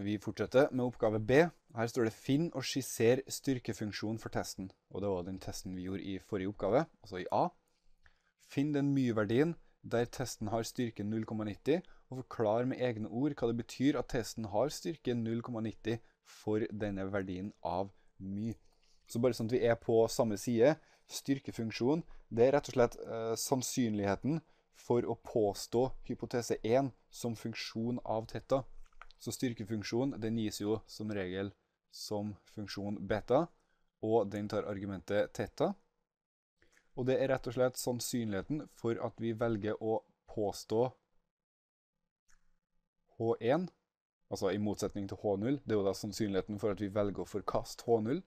Vi fortsetter med oppgave B. Her står det «Finn og skisser styrkefunksjon for testen». Og det var den testen vi gjorde i forrige oppgave, altså i A. Finn den mye-verdien der testen har styrke 0,90, og forklar med egne ord hva det betyr at testen har styrke 0,90 for denne verdien av my. Så bare sånn at vi er på samme side, styrkefunksjon, det er rett og slett eh, sannsynligheten for å påstå hypotese 1 som funksjon av teta. Så styrkefunksjon den gis jo som regel som funksjon beta, og den tar argumentet teta. Og det er rett og slett sannsynligheten for at vi velger å påstå H1, altså i motsetning til H0, det er jo da sannsynligheten for at vi velger å forkaste H0,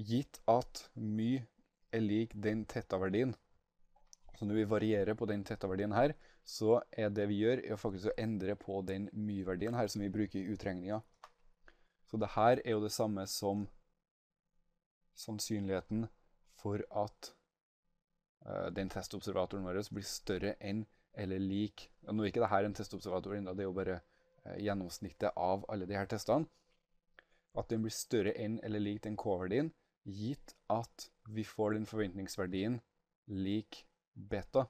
gitt at my er lik den teta-verdien. Så når vi varierer på den teta-verdien her, så er det vi gjør er faktisk å endre på den my-verdien her som vi bruker i utregninga. Så det her er jo det samme som sannsynligheten for at uh, den testobservatoren vår blir større enn eller lik. ja, nå er ikke dette en testobservator ennå, det er jo bare uh, gjennomsnittet av alle her testene. At den blir større enn eller lik den K-verdien, gitt at vi får den forventningsverdien lik beta,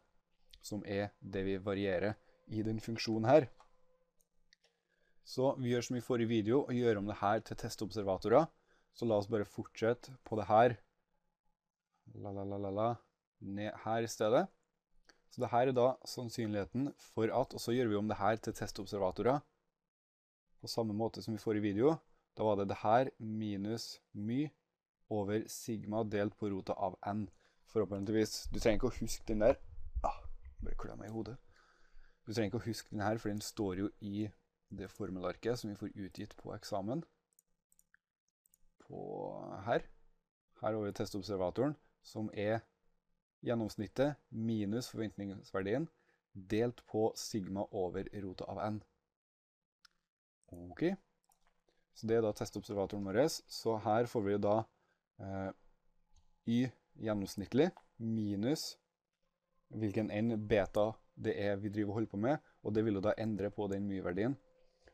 som er det vi varierer i den funksjonen her. Så vi gjør som i forrige video, og gjør om det her til testobservatorer. Så la oss bare fortsette på det her. La, la, la, la, la. Ned her i stedet. Så det her er da sannsynligheten for at, og så gjør vi om det her til testobservatorer. På samme måte som i forrige video. Da var det det her minus my over sigma delt på rota av n. Forhåpentligvis. Du trenger ikke å huske den der. Bare klø meg i hodet. Du trenger ikke å huske den her, for den står jo i det formelarket som vi får utgitt på eksamen. På her. Her har vi testobservatoren, som er gjennomsnittet minus forventningsverdien delt på sigma over rota av n. Ok. Så det er da testobservatoren vår. Så her får vi da eh, y gjennomsnittlig minus hvilken n beta det er vi driver og holder på med, og det vil jo da endre på den my-verdien.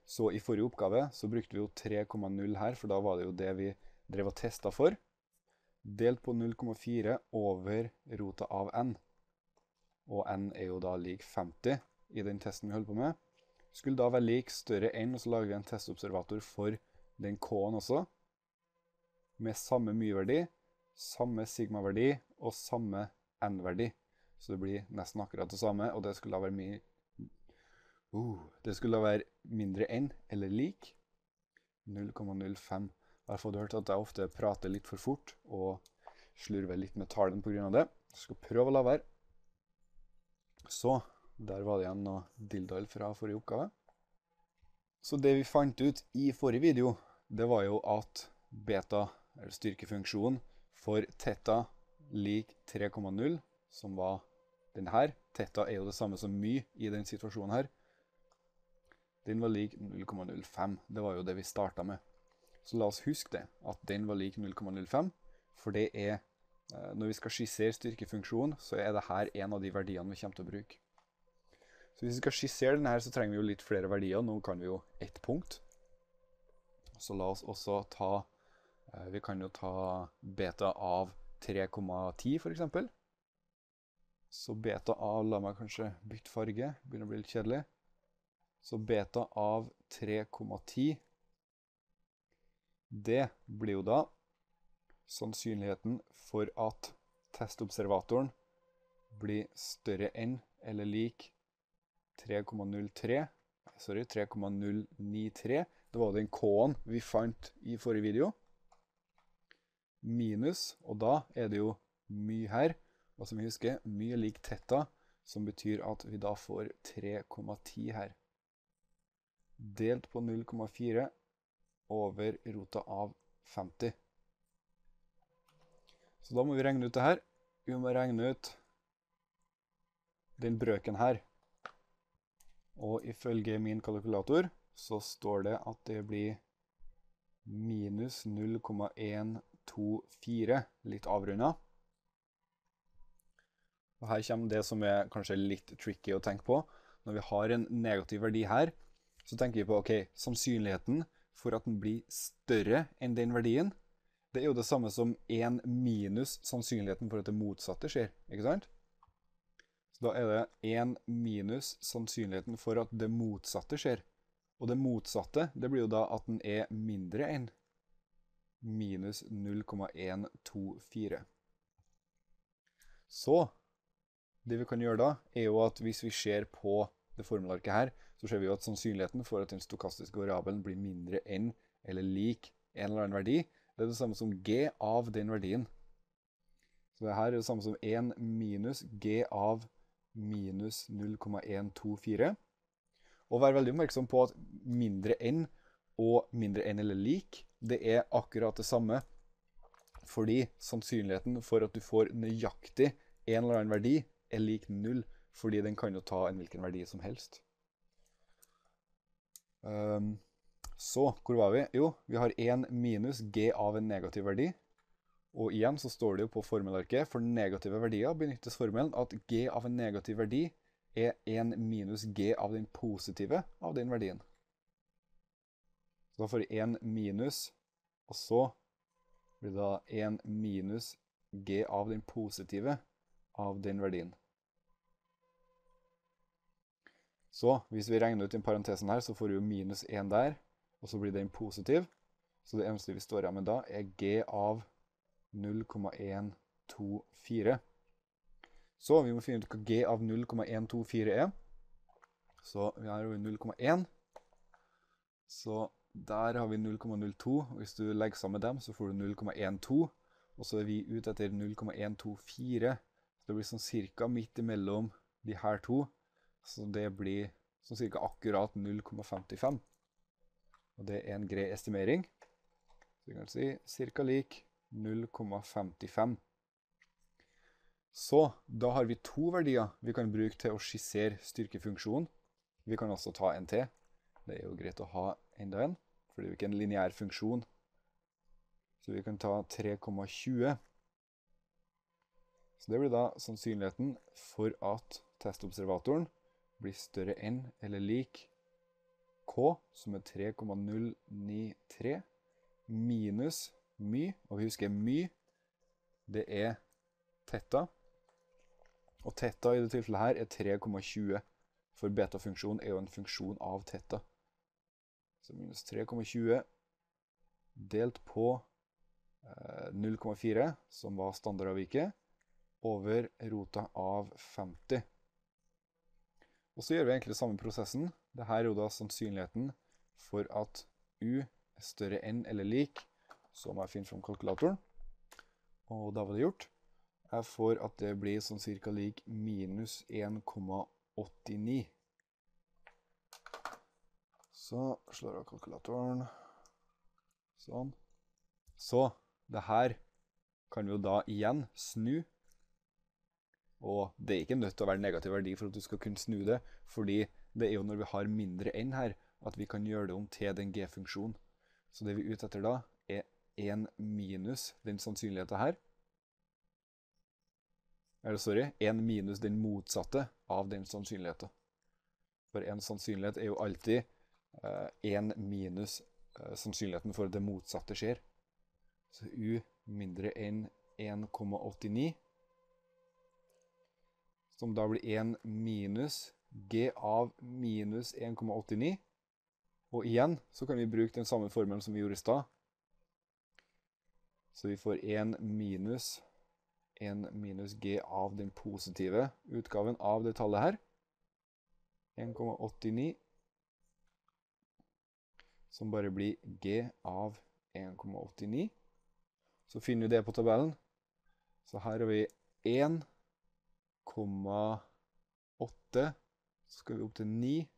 Så i forrige oppgave så brukte vi jo 3,0 her, for da var det jo det vi drev og testet for. Delt på 0,4 over rota av n. Og n er jo da lik 50 i den testen vi holder på med. Skulle da være lik større enn, og så lager vi en testobservator for den k-en også. Med samme my-verdi, samme sigma-verdi og samme n-verdi. Så det blir nesten akkurat det samme, og det skulle være mye uh, Det skulle være mindre enn eller lik 0,05. Jeg har fått hørt at jeg ofte prater litt for fort og slurver litt med tallene pga. det. Jeg skal prøve å la være. Så der var det igjen noe dilldall fra forrige oppgave. Så det vi fant ut i forrige video, det var jo at beta, eller styrkefunksjonen, for teta lik 3,0, som var den her. Teta er jo det samme som my i den situasjonen her. Den var lik 0,05. Det var jo det vi startet med. Så la oss huske det, at den var lik 0,05, for det er, eh, når vi skal skissere styrkefunksjonen, så er det her en av de verdiene vi kommer til å bruke. Så hvis vi skal skissere denne her, så trenger vi jo litt flere verdier. Nå kan vi jo ett punkt. Så la oss også ta Eh, vi kan jo ta beta av 3,10 for eksempel. Så beta av, la meg kanskje bytte farge, begynner å bli litt kjedelig. Så beta av 3,10, det blir jo da sannsynligheten for at testobservatoren blir større enn eller lik 3,03, sorry, 3,093. Det var den K-en vi fant i forrige video minus, og da er det jo my her. Og som vi husker, my er lik teta, som betyr at vi da får 3,10 her. Delt på 0,4 over rota av 50. Så da må vi regne ut det her. Vi må regne ut den brøken her. Og ifølge min kalkulator så står det at det blir minus 0,124, litt avrunda. Og her kommer det som er kanskje litt tricky å tenke på. Når vi har en negativ verdi her, så tenker vi på ok, sannsynligheten for at den blir større enn den verdien, det er jo det samme som 1 minus sannsynligheten for at det motsatte skjer, ikke sant? Så da er det 1 minus sannsynligheten for at det motsatte skjer. Og det motsatte, det blir jo da at den er mindre enn minus 0,124. Så det vi kan gjøre da, er jo at hvis vi ser på det formelarket her, så ser vi jo at sannsynligheten for at den stokastiske variabelen blir mindre enn eller lik en eller annen verdi, det er det samme som g av den verdien. Så det her er det samme som 1 minus g av minus 0,124. Og vær veldig oppmerksom på at mindre enn og mindre enn eller lik, det er akkurat det samme. Fordi sannsynligheten for at du får nøyaktig en eller annen verdi, er lik null. Fordi den kan jo ta en hvilken verdi som helst. Um, så, hvor var vi? Jo, vi har 1 minus g av en negativ verdi. Og igjen så står det jo på formelarket, for negative verdier benyttes formelen at g av en negativ verdi er 1 minus g av den positive av den verdien. Så da får vi 1 minus, og så blir det da 1 minus g av den positive av den verdien. Så hvis vi regner ut den parentesen her, så får vi jo minus 1 der, og så blir den positiv. Så det eneste vi står igjen med da, er g av 0,124. Så vi må finne ut hva g av 0,124 er. Så vi har jo 0,1. Så der har vi 0,02. Hvis du legger sammen dem, så får du 0,12. Og så er vi ute etter 0,124. Det blir sånn cirka midt imellom de her to. Så det blir sånn cirka akkurat 0,55. Og det er en grei estimering. Så vi kan si cirka lik 0,55. Så da har vi to verdier vi kan bruke til å skissere styrkefunksjonen. Vi kan også ta en til. Det er jo greit å ha enda en, for det er jo ikke en lineær funksjon. Så vi kan ta 3,20. Så det blir da sannsynligheten for at testobservatoren blir større enn eller lik K, som er 3,093, minus my, og vi husker my, det er teta. Og teta i det tilfellet her er 3,20, for beta-funksjonen er jo en funksjon av teta. Så minus 3,20 delt på eh, 0,4, som var standardavviket, over rota av 50. Og så gjør vi egentlig samme prosessen. Dette er jo da sannsynligheten for at u er større enn eller lik så må jeg finne fram kalkulatoren. Og da var det gjort. Jeg får at det blir sånn cirka lik minus 1,89. Så slår jeg av kalkulatoren. Sånn. Så det her kan vi jo da igjen snu. Og det er ikke nødt til å være negativ verdi for at du skal kunne snu det, fordi det er jo når vi har mindre enn her, at vi kan gjøre det om til den g-funksjonen. Så det vi er ute etter da, er 1 minus den sannsynligheten her. Eller sorry, 1 minus den motsatte av den sannsynligheten. For en sannsynlighet er jo alltid 1 uh, minus uh, sannsynligheten for at det motsatte skjer. Så U mindre enn 1,89. Som da blir 1 minus G av minus 1,89. Og igjen så kan vi bruke den samme formelen som vi gjorde i stad. Så vi får 1 minus 1 minus g av den positive utgaven av det tallet her. 1,89. Som bare blir g av 1,89. Så finner vi det på tabellen. Så her har vi 1,8. Så skal vi opp til 9.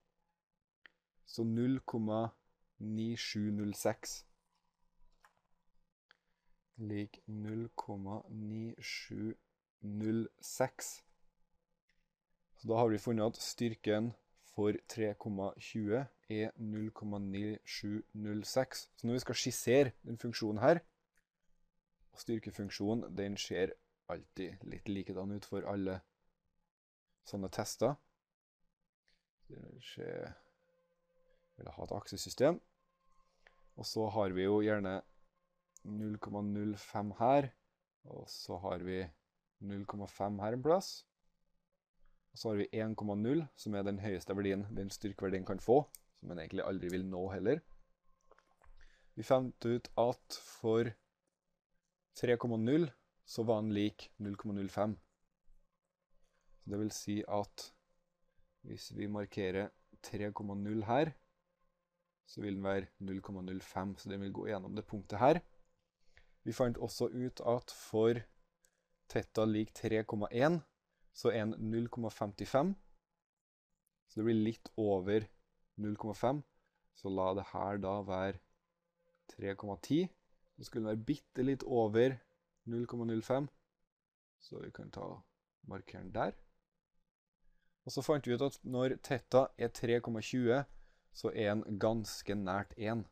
Så 0,9706 lik 0,9706. Så da har vi funnet at styrken for 3,20 er 0,9706. Så når vi skal skissere den funksjonen her, og styrkefunksjonen den ser alltid litt likedan ut for alle sånne tester. Se vil ha et aksesystem. Og så har vi jo gjerne 0,05 her, og så har vi 0,5 her en plass. Og så har vi 1,0, som er den høyeste verdien den styrkeverdien kan få, som en egentlig aldri vil nå heller. Vi fant ut at for 3,0 så var den lik 0,05. Det vil si at hvis vi markerer 3,0 her, så vil den være 0,05, så den vil gå gjennom det punktet her. Vi fant også ut at for teta lik 3,1, så er den 0,55. Så det blir litt over 0,5. Så la det her da være 3,10. Så skulle den være bitte litt over 0,05. Så vi kan ta markeren der. Og så fant vi ut at når tetta er 3,20, så er den ganske nært 1.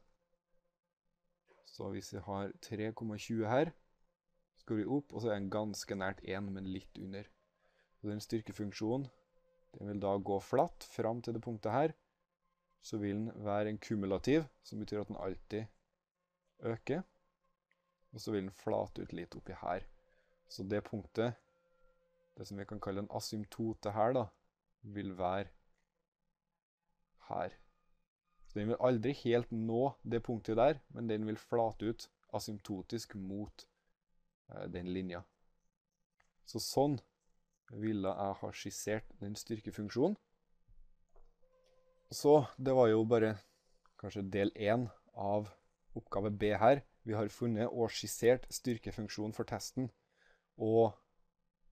Så hvis vi har 3,20 her, så går vi opp, og så er den ganske nært 1, men litt under. Så den styrkefunksjonen den vil da gå flatt fram til det punktet her. Så vil den være en kumulativ, som betyr at den alltid øker. Og så vil den flate ut litt oppi her. Så det punktet, det som vi kan kalle en asymptote her, da, vil være her. Så den vil aldri helt nå det punktet der, men den vil flate ut asymptotisk mot eh, den linja. Så sånn ville jeg ha skissert den styrkefunksjonen. Så det var jo bare kanskje del én av oppgave B her. Vi har funnet og skissert styrkefunksjonen for testen. Og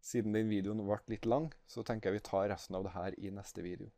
siden den videoen ble litt lang, så tenker jeg vi tar resten av det her i neste video.